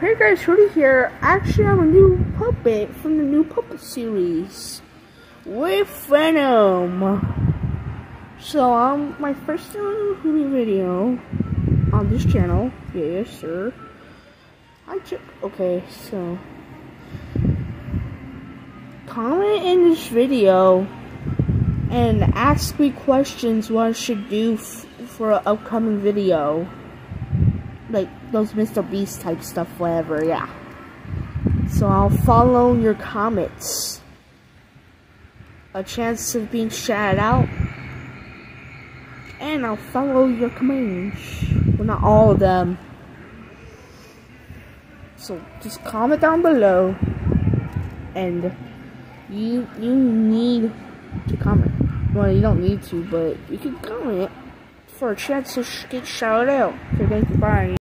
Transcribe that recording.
Hey guys, Hooty here. Actually, I'm a new puppet from the new puppet series with Venom. So, um, my first Hooty video on this channel. Yes, sir. I just okay. So, comment in this video and ask me questions what I should do for an upcoming video like those Mr. Beast type stuff, whatever, yeah. So I'll follow your comments. A chance of being shouted out. And I'll follow your commands. Well, not all of them. So just comment down below. And you you need to comment. Well, you don't need to, but you can comment for a chance to get shouted out. Okay, thank you. Bye.